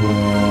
Música